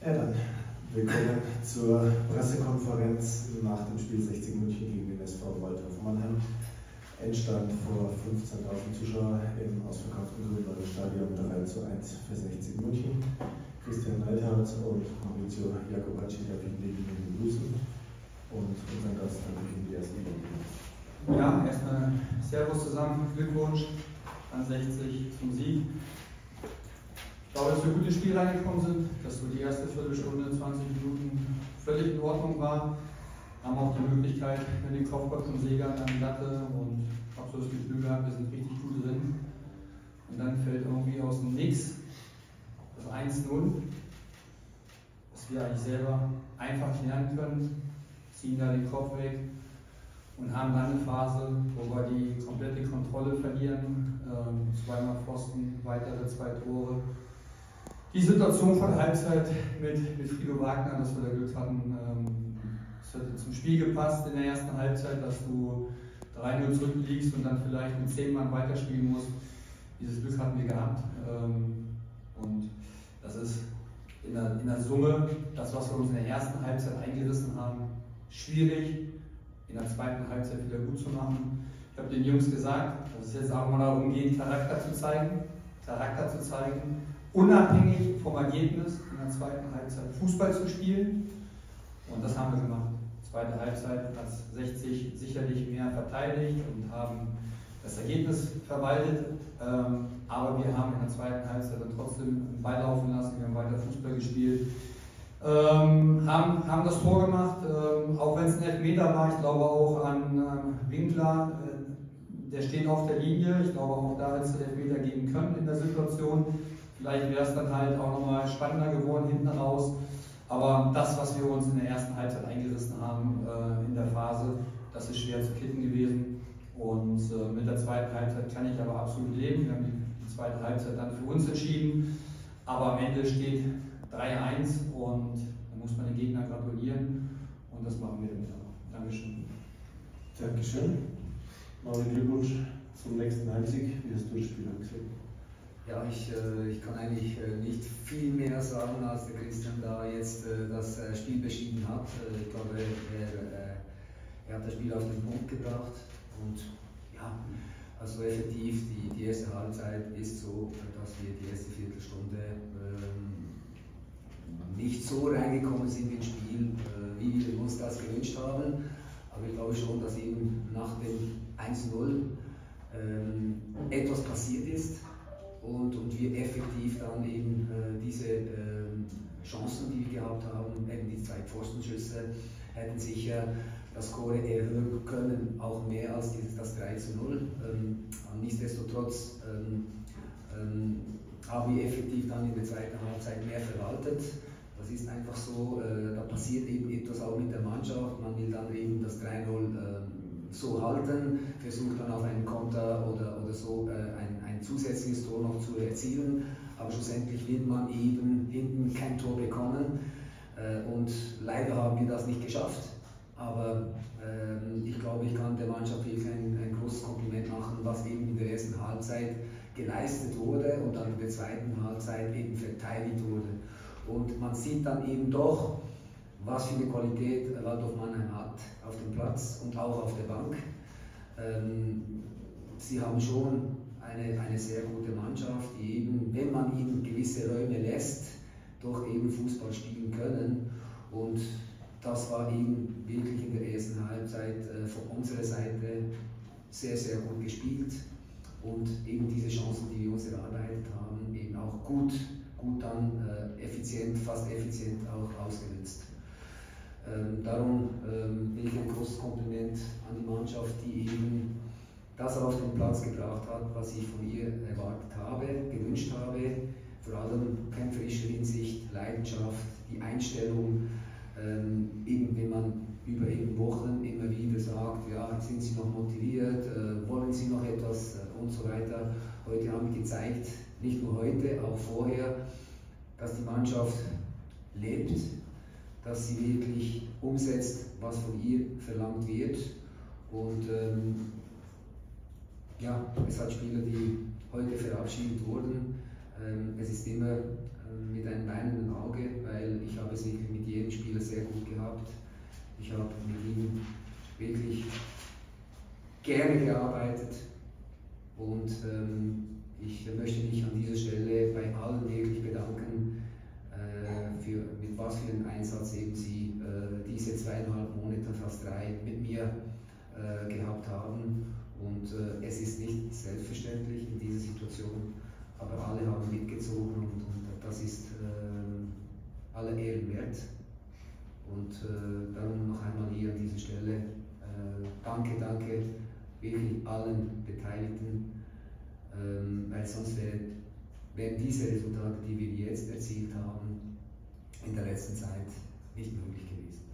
Ja, dann willkommen zur Pressekonferenz nach dem Spiel 60 München gegen den SV Waldhof Mannheim. Endstand vor 15.000 Zuschauern im ausverkauften Grünwalder Stadion 3 zu 1 für 60 München. Christian Neidhardt und Maurizio Jacobacci darf ich begrüßen und unseren Gast ich in die erste Liga Ja, erstmal Servus zusammen, Glückwunsch an 60 zum Sieg. Glaube, dass wir gut ins Spiel reingekommen sind, dass so die erste Viertelstunde, 20 Minuten völlig in Ordnung war. Haben auch die Möglichkeit mit dem Kopfball von Segan an die Latte und habe so das Gefühl gehabt, wir sind richtig gut drin. Und dann fällt irgendwie aus dem Nix das 1-0, das wir eigentlich selber einfach klären können, ziehen da den Kopf weg und haben dann eine Phase, wo wir die komplette Kontrolle verlieren. Ähm, zweimal Pfosten, weitere zwei Tore die Situation von Halbzeit mit, mit Frido Wagner, dass wir da Glück hatten, ähm, es hätte zum Spiel gepasst in der ersten Halbzeit, dass du 3-0 zurückliegst und dann vielleicht mit 10 Mann weiterspielen musst. Dieses Glück hatten wir gehabt. Ähm, und das ist in der, in der Summe, das, was wir uns in der ersten Halbzeit eingerissen haben, schwierig in der zweiten Halbzeit wieder gut zu machen. Ich habe den Jungs gesagt, dass es jetzt auch mal darum geht, Charakter zu zeigen, Charakter zu zeigen unabhängig vom Ergebnis in der zweiten Halbzeit Fußball zu spielen. Und das haben wir gemacht. Zweite Halbzeit hat 60 sicherlich mehr verteidigt und haben das Ergebnis verwaltet. Ähm, aber wir haben in der zweiten Halbzeit dann trotzdem Ball laufen lassen, wir haben weiter Fußball gespielt. Ähm, haben, haben das Tor gemacht, ähm, auch wenn es ein Elfmeter war. Ich glaube auch an ähm, Winkler, äh, der steht auf der Linie. Ich glaube auch da hätte es den Elfmeter geben können in der Situation. Vielleicht wäre es dann halt auch nochmal spannender geworden hinten raus. Aber das, was wir uns in der ersten Halbzeit eingerissen haben äh, in der Phase, das ist schwer zu kitten gewesen. Und äh, mit der zweiten Halbzeit kann ich aber absolut leben. Wir haben die, zweite Halbzeit dann für uns entschieden. Aber am Ende steht 3-1 und da muss man den Gegner gratulieren. Und das machen wir auch. Dankeschön. Dankeschön. Marvin Glückwunsch zum nächsten Heimsieg. Wie hast du das Spiel angesehen? Ja, ich, äh, ich kann eigentlich äh, nicht viel mehr sagen, als der Christian da jetzt äh, das Spiel beschieden hat. Ich glaube, er, er hat das Spiel auf den Punkt gebracht und ja, also effektiv, die, die erste Halbzeit ist so, dass wir die erste Viertelstunde ähm, nicht so reingekommen sind ins Spiel, wie wir uns das gewünscht haben. Aber ich glaube schon, dass eben nach dem 1-0 ähm, etwas passiert ist und, und wir effektiv dann eben äh, diese äh, Chancen, die wir gehabt haben, eben die zwei Pfostenschüsse, hätten sicher das Score erhöhen können, auch mehr als dieses, das 3 zu 0. Ähm, nichtsdestotrotz ähm, ähm, haben wir effektiv dann in der zweiten Halbzeit mehr verwaltet. Das ist einfach so, äh, da passiert eben etwas auch mit der Mannschaft. Man will dann eben das 3-0 ähm, so halten, versucht dann auf einen Konter oder, oder so äh, ein, ein zusätzliches Tor noch zu erzielen, aber schlussendlich wird man eben hinten kein Tor bekommen äh, und leider haben wir das nicht geschafft. Aber äh, ich glaube, ich kann der Mannschaft wirklich ein, ein großes Kompliment machen, was eben in der ersten Halbzeit geleistet wurde und dann in der zweiten Halbzeit eben verteidigt wurde. Und man sieht dann eben doch, was für eine Qualität Waldorf Mannheim hat Platz und auch auf der Bank. Ähm, sie haben schon eine, eine sehr gute Mannschaft, die eben, wenn man ihnen gewisse Räume lässt, doch eben Fußball spielen können. Und das war eben wirklich in der ersten Halbzeit äh, von unserer Seite sehr, sehr gut gespielt und eben diese Chancen, die wir uns erarbeitet haben, eben auch gut, gut dann äh, effizient, fast effizient auch ausgenutzt. Ähm, darum ähm, will ich ein großes Kompliment an die Mannschaft, die eben das auf den Platz gebracht hat, was ich von ihr erwartet habe, gewünscht habe. Vor allem kämpferische Hinsicht, Leidenschaft, die Einstellung, ähm, eben wenn man über eben Wochen immer wieder sagt, ja, sind Sie noch motiviert, äh, wollen Sie noch etwas äh, und so weiter. Heute haben wir gezeigt, nicht nur heute, auch vorher, dass die Mannschaft lebt, dass sie wirklich umsetzt, was von ihr verlangt wird. Und ähm, ja, es hat Spieler, die heute verabschiedet wurden, Ähm, es ist immer ähm, mit einem weinenden Auge, weil ich habe es wirklich mit jedem Spieler sehr gut gehabt. Ich habe mit ihm wirklich gerne gearbeitet und ähm, ich möchte mich an dieser Stelle bei allen wirklich bedanken, für, mit was für einem Einsatz eben sie äh, diese zweieinhalb Monate, fast drei, mit mir äh, gehabt haben. Und äh, es ist nicht selbstverständlich in dieser Situation, aber alle haben mitgezogen und, und das ist äh, aller Ehren wert. Und äh, darum noch einmal hier an dieser Stelle äh, danke, danke wirklich allen Beteiligten, ähm, weil sonst wären wär diese Resultate, die wir jetzt erzielt haben, in der letzten Zeit nicht möglich gewesen.